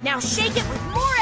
Now shake it with more